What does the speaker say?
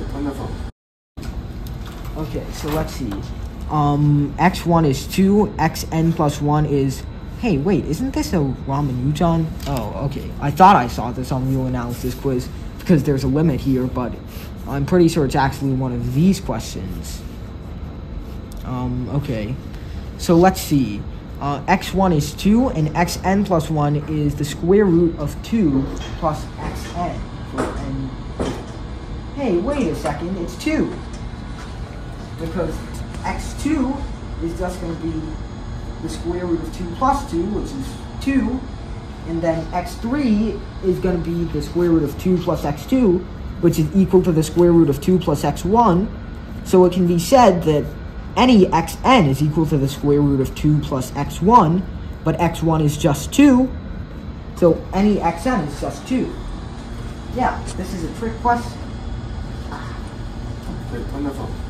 Wonderful. Okay, so let's see. Um, x1 is 2, xn plus 1 is... Hey, wait, isn't this a Ramanujan? Oh, okay. I thought I saw this on Real Analysis Quiz because there's a limit here, but I'm pretty sure it's actually one of these questions. Um, okay. So let's see. Uh, x1 is 2, and xn plus 1 is the square root of 2 plus xn. And hey, wait a second, it's 2 because x2 is just going to be the square root of 2 plus 2, which is 2, and then x3 is going to be the square root of 2 plus x2, which is equal to the square root of 2 plus x1, so it can be said that any xn is equal to the square root of 2 plus x1, but x1 is just 2, so any xn is just 2. Yeah, this is a trick question. Wait, wonderful.